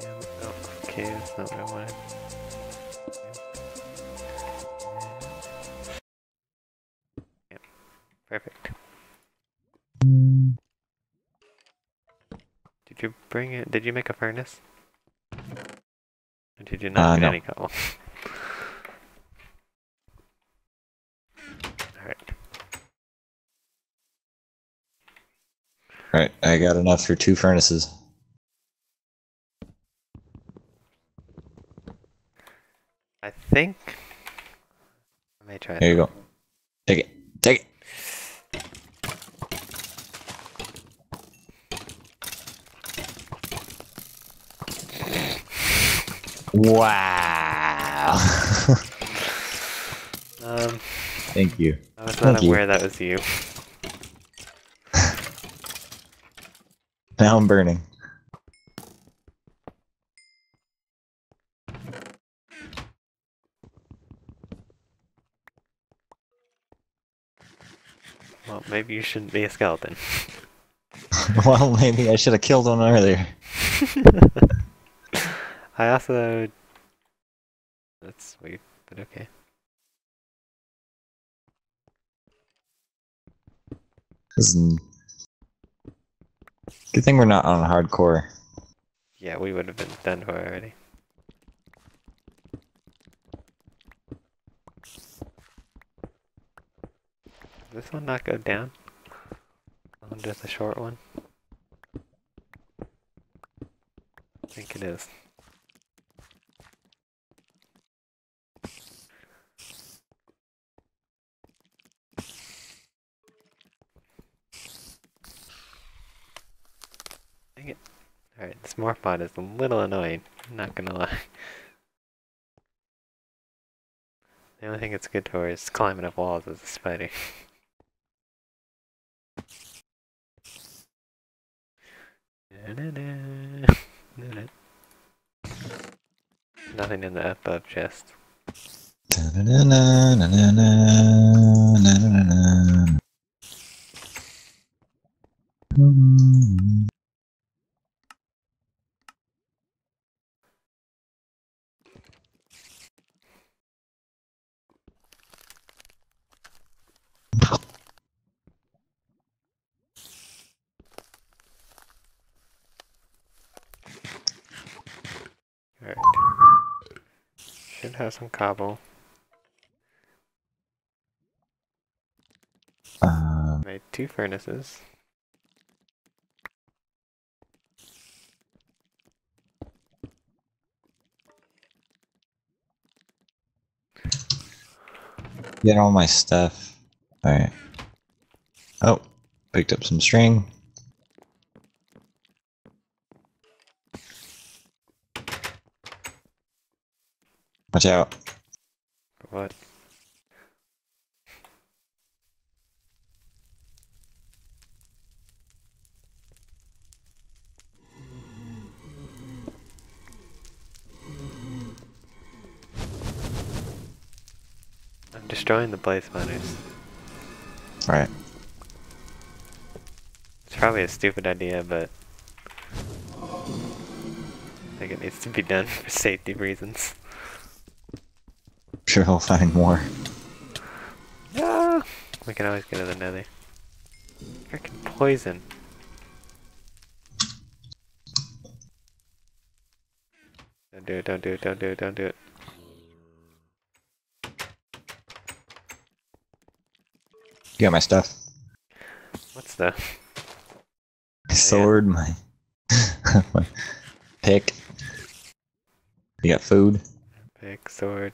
Yeah, okay, that's not what I wanted. Yep, perfect. Did you bring it? Did you make a furnace? Or did you not Uh, get no. any coal? Alright. Right, I got enough for two furnaces. I think. I may try There you go. Take it. Take it. Wow. Um, Thank you. I was Thank not you. aware that was you. Now I'm burning. Well, maybe you shouldn't be a skeleton. well, maybe I should have killed one earlier. I also. That's weird, but okay. 'Cause, mm, Good thing we're not on hardcore. Yeah, we would have been done for already. Does this one not go down? Just a short one? I think it is. Dang it. Alright, this Morph mod is a little annoying, not gonna lie. The only thing it's good for is climbing up walls as a spider. Nothing in the above chest. Alright. Should have some cobble. Um, Made two furnaces. get all my stuff. Alright. Oh, picked up some string. Watch out. What? I'm destroying the blaze miners. Right. It's probably a stupid idea, but I think it needs to be done for safety reasons. Sure, he'll find more. Yeah, we can always get to the nether. Freaking poison. Don't do it, don't do it, don't do it, don't do it. You got my stuff. What's the My sword, my, my pick. You got food? Pick, sword?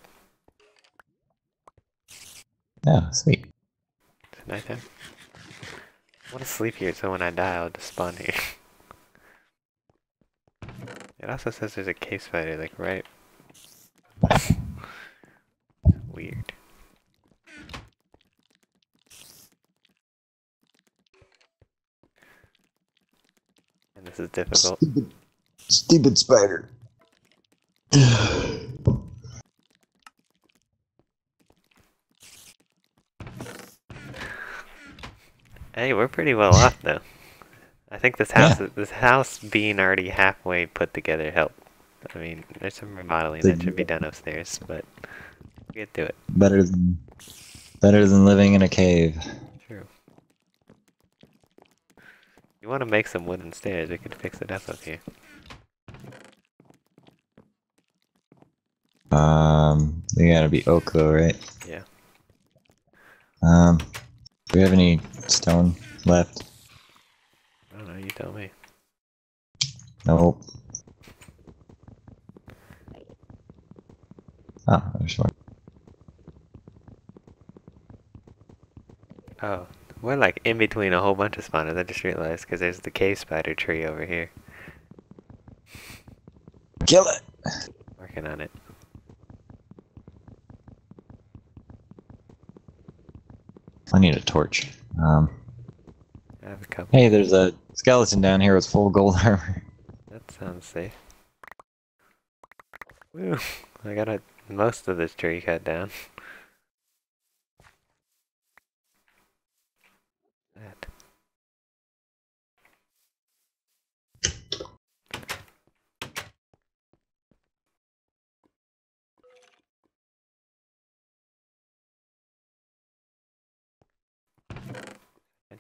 Yeah, sweet. It's nighttime. I want to sleep here so when I die I'll just spawn here. It also says there's a cave spider, like right. Weird. And this is difficult. Stupid, stupid spider. Hey, we're pretty well off though. I think this house, this house being already halfway put together helped. I mean, there's some remodeling that should be done upstairs, but we get to it. Better than better than living in a cave. True. You want to make some wooden stairs? We could fix it up up here. Um, they gotta be oak though, right? Yeah. Um, do we have any stone left? I don't know. You tell me. Nope. Ah, there's one. Oh, we're like in between a whole bunch of spawners. I just realized because there's the cave spider tree over here. Kill it! Working on it. I need a torch. Um, I have a couple. hey, there's a skeleton down here with full gold armor. That sounds safe. Woo! I got a, most of this tree cut down.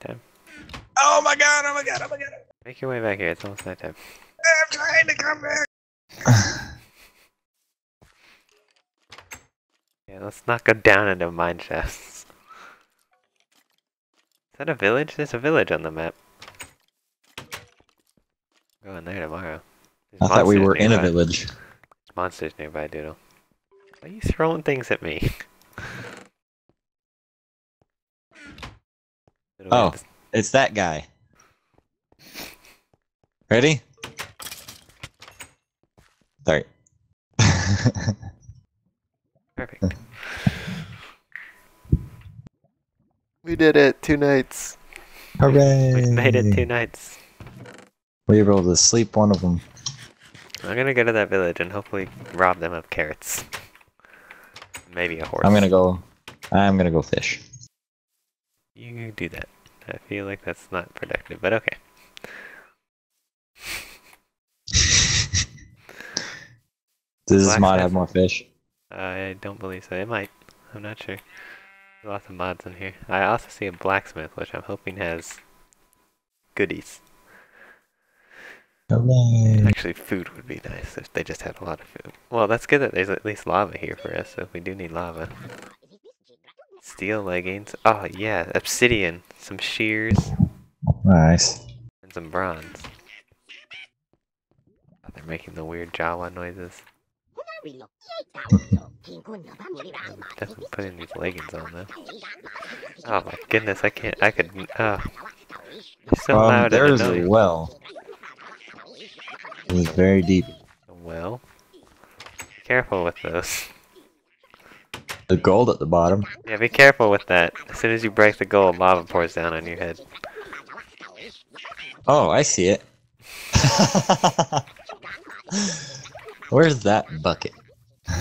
Nighttime. Oh my god, oh my god, oh my god! Make your way back here, it's almost nighttime. I'm trying to come back! Yeah, let's not go down into mine shafts. Is that a village? There's a village on the map. Go in there tomorrow. There's I thought we monsters were in a nearby. village. Monsters nearby, Doodle. Why are you throwing things at me? Oh. it's- It's that guy. Ready? Sorry. Perfect. we did it! Two nights! Hooray! We made it two nights. We were able to sleep one of them. I'm gonna go to that village and hopefully rob them of carrots. Maybe a horse. I'm gonna go. I'm gonna go fish. You do that. I feel like that's not productive, but okay. Does this mod have more fish? I don't believe so. It might. I'm not sure. There's lots of mods in here. I also see a blacksmith, which I'm hoping has goodies. Hooray! Actually, food would be nice if they just had a lot of food. Well, that's good that there's at least lava here for us, so if we do need lava. Steel leggings. Oh, yeah. Obsidian. Some shears. Nice. And some bronze. Oh, they're making the weird Jawa noises. Definitely putting these leggings on though. Oh my goodness, I can't. I could. Oh, they're so um, loud there's a well. It was very deep. Well, be careful with those. The gold at the bottom. Yeah, be careful with that. As soon as you break the gold, lava pours down on your head. Oh, I see it. Where's that bucket?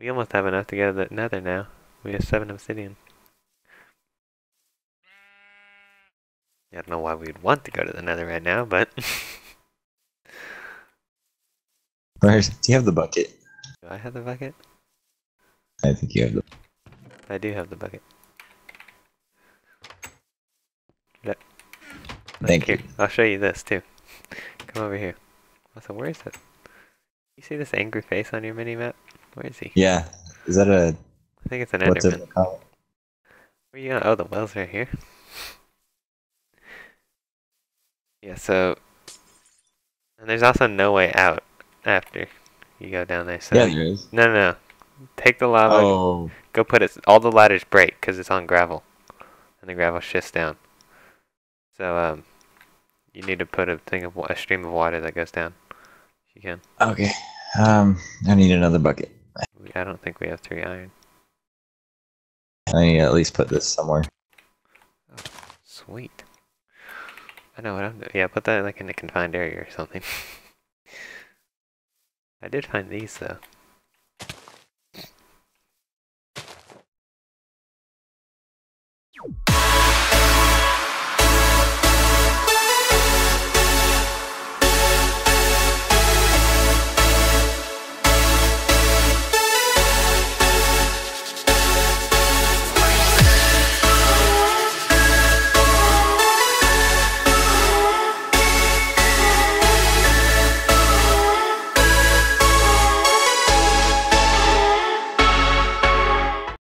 We almost have enough to get the nether now. We have seven obsidian. I don't know why we'd want to go to the nether right now, but Where's? Do you have the bucket? do I have the bucket? I think you have the. I do have the bucket. Look. Look Thank here. you. I'll show you this too. Come over here. Also, where is it? You see this angry face on your mini map? Where is he? Yeah. Is that a? I think it's an What's Enderman. it called? Where you going? Oh, the well's right here. Yeah, so. And there's also no way out after you go down there. So Yeah, there is. No, no, no. Take the lava. Oh, Go put it. All the ladders break because it's on gravel, and the gravel shifts down. So um, you need to put a thing of a stream of water that goes down. If you can. okay. Um, I need another bucket. I don't think we have three iron. I need to at least put this somewhere. Sweet. I know what I'm doing. Yeah, put that like in a confined area or something. I did find these though.